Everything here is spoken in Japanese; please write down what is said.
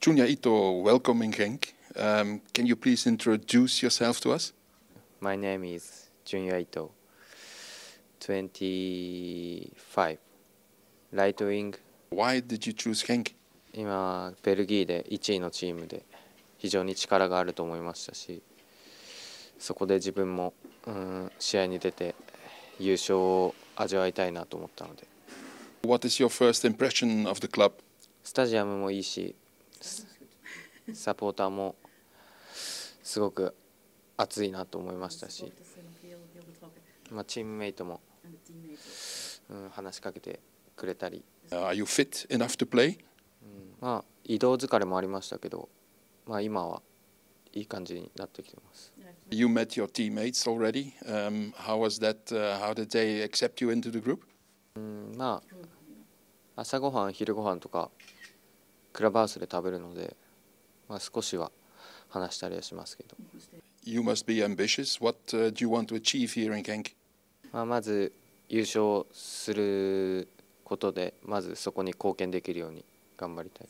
Junya Ito, welcome in Genk. Um, can you please introduce yourself to us? My name is Junya Ito, 25, right wing. Why did you choose Genk? 今、ベルギーで1位のチームで非常に力があると思いましたし、そこで自分も、うん、試合に出て優勝を味わいたいなと思ったので。What is your first impression of the club? スタジアムもいいし、サポーターもすごく熱いなと思いましたし、まあ、チームメイトも、うん、話しかけてくれたり、まあ、移動疲れもありましたけど、まあ、今はいい感じになってきています。朝ごはん、昼ごはんとか。クラブハウスで食べるので、まあ、少しは話したりはしますけど。You must be ambitious. What、uh, do you want to achieve here in Genk? まあまず優勝することでまずそこに貢献できるように頑張りたい。